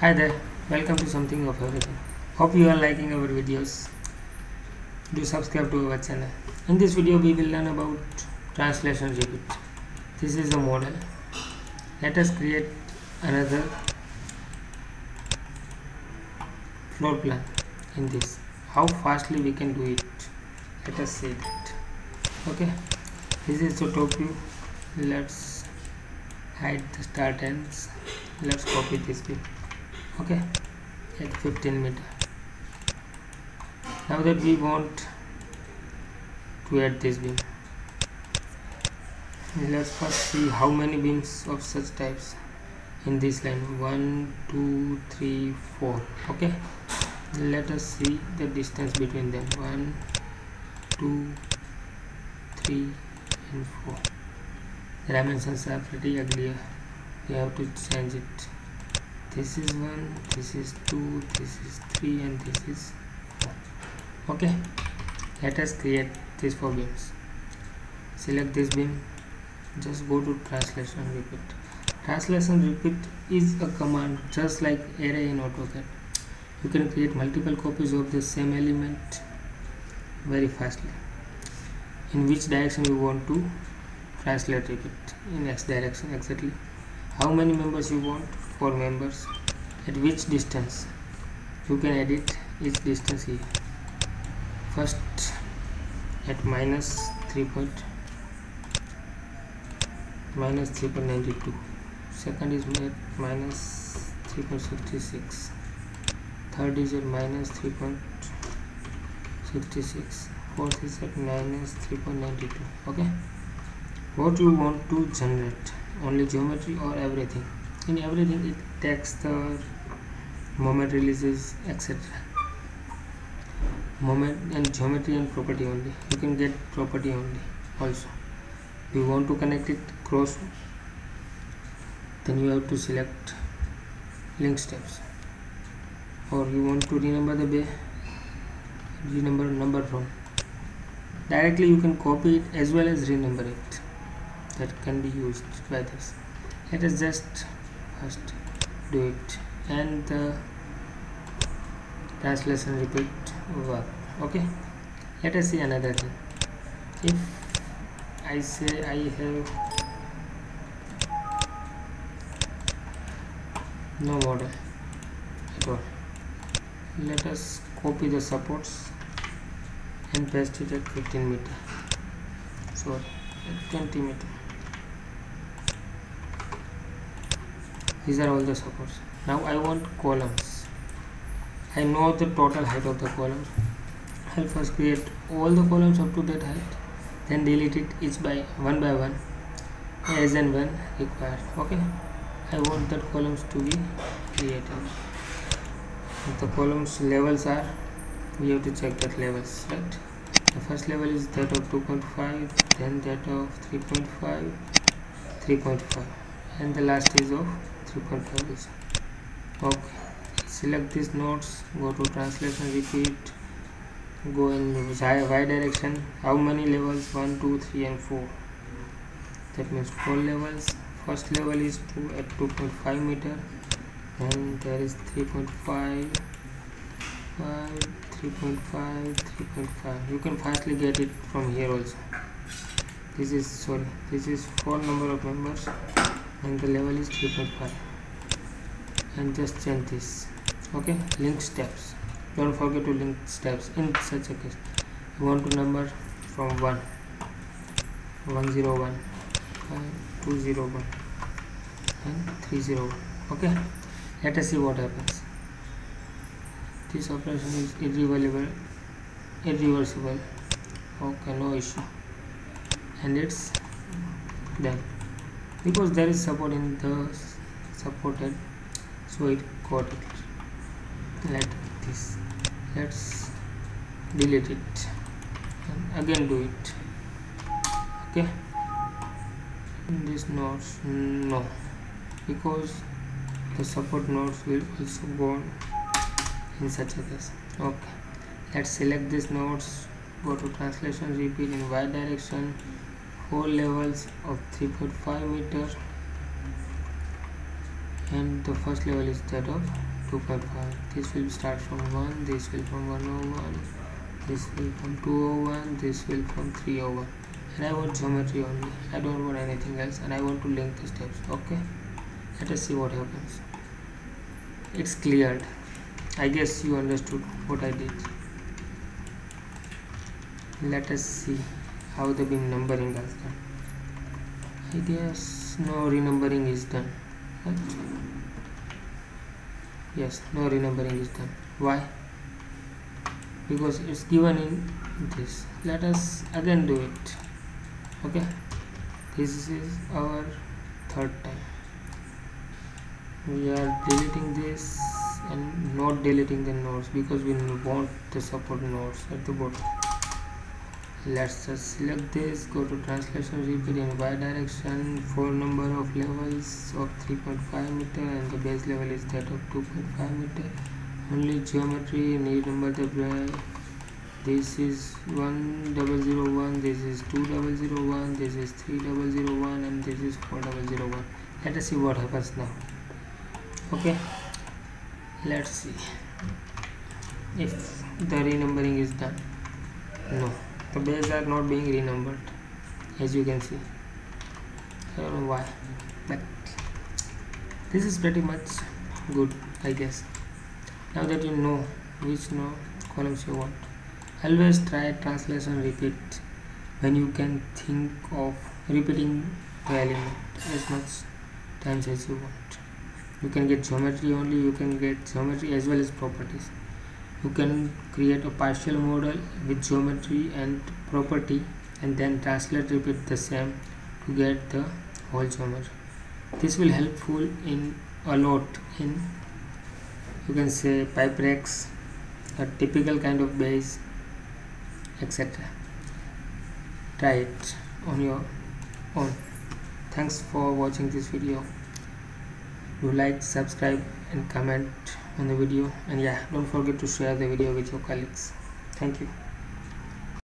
Hi there, welcome to Something of Everything. Hope you are liking our videos. Do subscribe to our channel. In this video, we will learn about translation repeat. This is the model. Let us create another floor plan in this. How fastly we can do it. Let us see that. Okay, this is the top view. Let's hide the start ends. Let's copy this bit okay. At 15 meter. Now that we want to add this beam let's first see how many beams of such types in this line. One two three four. Okay. Let us see the distance between them. One two three and four. The dimensions are pretty ugly. You have to change it this is 1 this is 2 this is 3 and this is 4 okay let us create these four beams. Select this beam. Just go to translation repeat. Translation repeat is a command just like array in AutoCAD. You can create multiple copies of the same element very fastly. In which direction you want to translate repeat? In x direction exactly. How many members you want four members at which distance? You can edit each distance here. First at minus 3 point minus 3.92 second is at minus 3.66 third is at minus 3.66 fourth is at minus 3.92 okay? What you want to generate? Only geometry or everything in everything it takes the moment releases etc moment and geometry and property only. You can get property only also. You want to connect it cross then you have to select link steps. Or you want to renumber the bay renumber number from. Directly you can copy it as well as renumber it. That can be used by this. Let us just first do it and the translation repeat work okay? Let us see another thing. If I say I have no model at all let us copy the supports and paste it at 15 meter. Sorry at 20 meter these are all the supports. Now I want columns. I know the total height of the columns I'll first create all the columns up to that height then delete it each by one by one. As and when required. Okay? I want that columns to be created. The columns levels are we have to check that levels right? The first level is that of 2.5 then that of 3.5 3.5 and the last is of 3.5 is okay select these nodes go to translation repeat go in y direction. How many levels? 1 2 3 and 4 that means four levels. First level is 2 at 2.5 meter and there is 3.5 3.5 3.5 you can fastly get it from here also. This is sorry this is four number of members and the level is 3.5 and just change this okay? Link steps. Don't forget to link steps in such a case. You want to number from 1 101 201 and 301 okay? Let us see what happens. This operation is irreversible irreversible. Okay no issue. And it's done because there is support in the supported so it got it let this let's delete it and again do it. Okay? This nodes no. Because the support nodes will also go in such a case. Okay. Let's select these nodes go to translation repeat in y direction four levels of 3.5 meter and the first level is that of 2.5 this will start from 1 this will from 101 this will from 201 this will from 301 and I want geometry only. I don't want anything else and I want to link the steps okay? Let us see what happens. It's cleared. I guess you understood what I did. Let us see how the beam numbering is done I guess no renumbering is done. Right yes no renumbering is done. Why? Because it's given in this. Let us again do it. Okay? This is our third time. We are deleting this and not deleting the nodes because we want the support nodes at the bottom let's just select this go to translation repeat in y direction four number of levels of 3.5 meter and the base level is that of 2.5 meter. Only geometry need number the this is 1001 this is 2001 this is 3001 and this is 4001 let us see what happens now. Okay? Let's see. If the renumbering is done. No the bases are not being renumbered as you can see. I don't know why but this is pretty much good I guess. Now that you know which no columns you want always try translation repeat when you can think of repeating the element as much times as you want. You can get geometry only you can get geometry as well as properties you can create a partial model with geometry and property and then translate repeat the same to get the whole geometry. This will helpful in a lot in you can say pipe racks a typical kind of base etc try it on your own. Thanks for watching this video. Do like subscribe and comment on the video. And yeah don't forget to share the video with your colleagues. Thank you